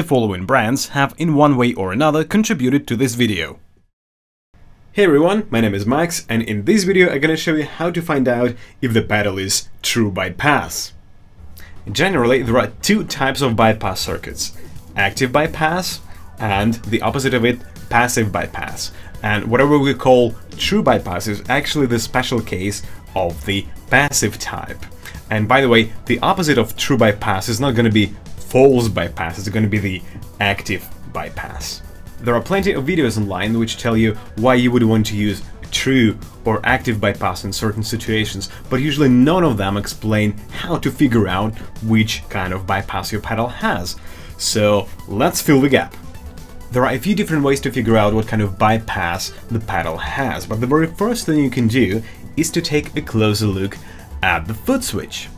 the following brands have in one way or another contributed to this video. Hey everyone, my name is Max and in this video I'm gonna show you how to find out if the pedal is true bypass. Generally, there are two types of bypass circuits, active bypass and the opposite of it, passive bypass. And whatever we call true bypass is actually the special case of the passive type. And by the way, the opposite of true bypass is not going to be false bypass, it's going to be the active bypass. There are plenty of videos online which tell you why you would want to use true or active bypass in certain situations, but usually none of them explain how to figure out which kind of bypass your pedal has. So let's fill the gap. There are a few different ways to figure out what kind of bypass the pedal has, but the very first thing you can do is to take a closer look at the foot switch.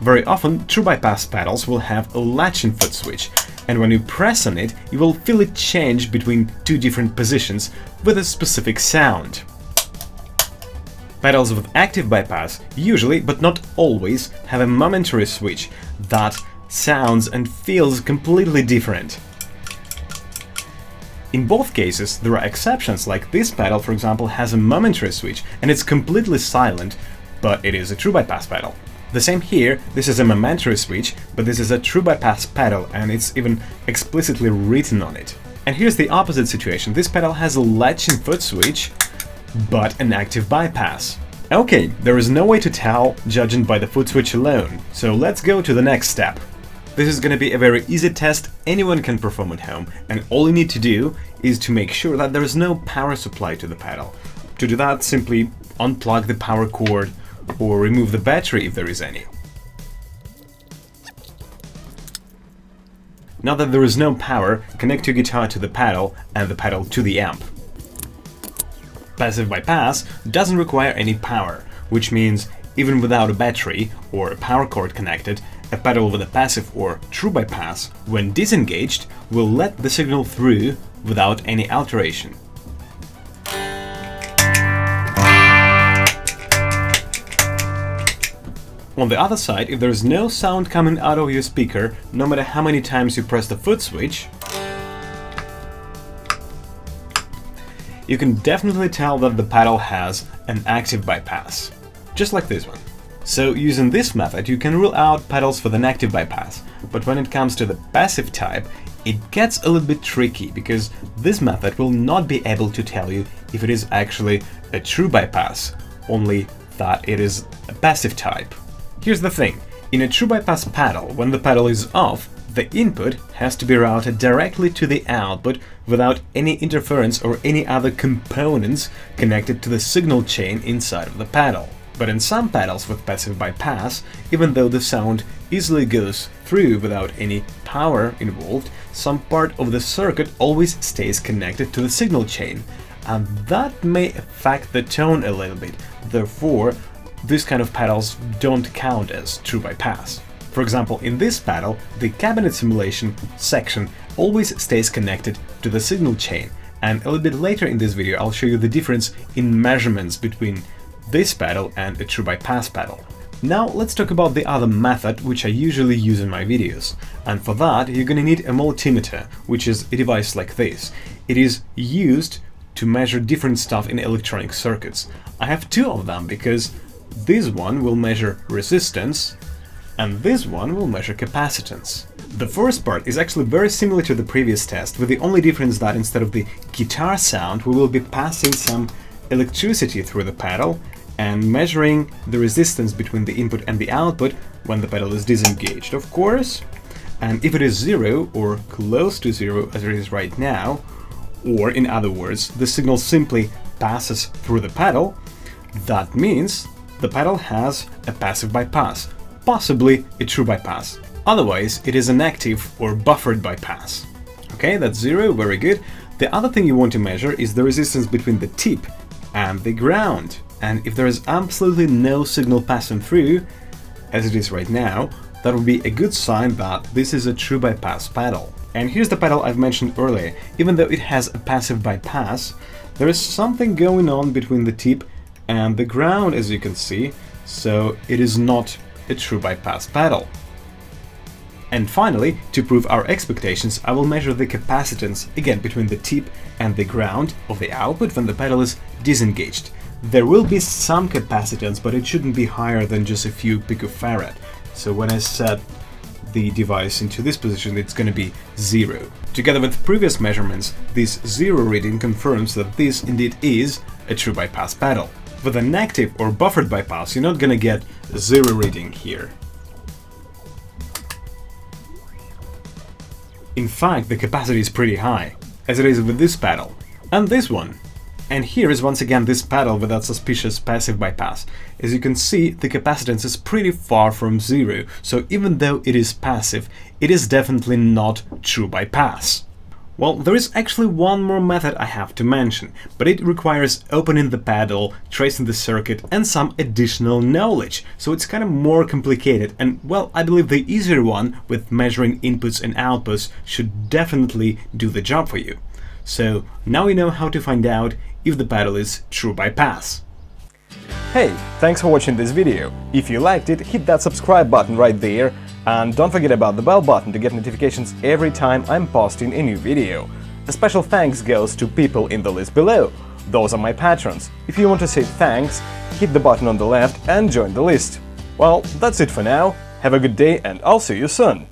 Very often, true bypass pedals will have a latching foot switch, and when you press on it, you will feel it change between two different positions with a specific sound. Pedals with active bypass usually, but not always, have a momentary switch that sounds and feels completely different. In both cases, there are exceptions, like this pedal, for example, has a momentary switch and it's completely silent, but it is a true bypass pedal. The same here, this is a momentary switch, but this is a true bypass pedal and it's even explicitly written on it. And here's the opposite situation, this pedal has a latching foot switch, but an active bypass. Okay, there is no way to tell judging by the foot switch alone, so let's go to the next step. This is gonna be a very easy test anyone can perform at home, and all you need to do is to make sure that there is no power supply to the pedal. To do that, simply unplug the power cord or remove the battery if there is any. Now that there is no power, connect your guitar to the pedal and the pedal to the amp. Passive bypass doesn't require any power, which means even without a battery or a power cord connected, a pedal with a passive or true bypass, when disengaged, will let the signal through without any alteration. On the other side, if there is no sound coming out of your speaker, no matter how many times you press the foot switch, you can definitely tell that the pedal has an active bypass, just like this one. So using this method you can rule out pedals with an active bypass, but when it comes to the passive type, it gets a little bit tricky because this method will not be able to tell you if it is actually a true bypass, only that it is a passive type. Here's the thing, in a true bypass pedal, when the pedal is off, the input has to be routed directly to the output without any interference or any other components connected to the signal chain inside of the pedal. But in some pedals with passive bypass, even though the sound easily goes through without any power involved, some part of the circuit always stays connected to the signal chain, and that may affect the tone a little bit, therefore these kind of pedals don't count as true bypass. For example, in this pedal, the cabinet simulation section always stays connected to the signal chain, and a little bit later in this video I'll show you the difference in measurements between this pedal and a true bypass pedal. Now let's talk about the other method which I usually use in my videos, and for that you're gonna need a multimeter, which is a device like this. It is used to measure different stuff in electronic circuits. I have two of them because this one will measure resistance, and this one will measure capacitance. The first part is actually very similar to the previous test, with the only difference that instead of the guitar sound, we will be passing some electricity through the pedal and measuring the resistance between the input and the output when the pedal is disengaged, of course. And if it is zero, or close to zero as it is right now, or in other words, the signal simply passes through the pedal, that means the pedal has a passive bypass, possibly a true bypass. Otherwise, it is an active or buffered bypass. Okay, that's zero, very good. The other thing you want to measure is the resistance between the tip and the ground. And if there is absolutely no signal passing through, as it is right now, that would be a good sign that this is a true bypass pedal. And here's the pedal I've mentioned earlier. Even though it has a passive bypass, there is something going on between the tip and the ground as you can see, so it is not a true bypass pedal. And finally, to prove our expectations, I will measure the capacitance, again between the tip and the ground of the output when the pedal is disengaged. There will be some capacitance, but it shouldn't be higher than just a few picofarad. So when I set the device into this position, it's going to be zero. Together with previous measurements, this zero reading confirms that this indeed is a true bypass pedal. With an active or buffered bypass, you're not to get zero reading here. In fact, the capacity is pretty high, as it is with this pedal, and this one. And here is once again this pedal with that suspicious passive bypass. As you can see, the capacitance is pretty far from zero, so even though it is passive, it is definitely not true bypass. Well, there is actually one more method I have to mention, but it requires opening the pedal, tracing the circuit, and some additional knowledge, so it's kind of more complicated, and well, I believe the easier one, with measuring inputs and outputs, should definitely do the job for you. So now you know how to find out if the pedal is true bypass. Hey, thanks for watching this video. If you liked it, hit that subscribe button right there and don't forget about the bell button to get notifications every time I'm posting a new video. A special thanks goes to people in the list below. Those are my patrons. If you want to say thanks, hit the button on the left and join the list. Well, that's it for now. Have a good day and I'll see you soon.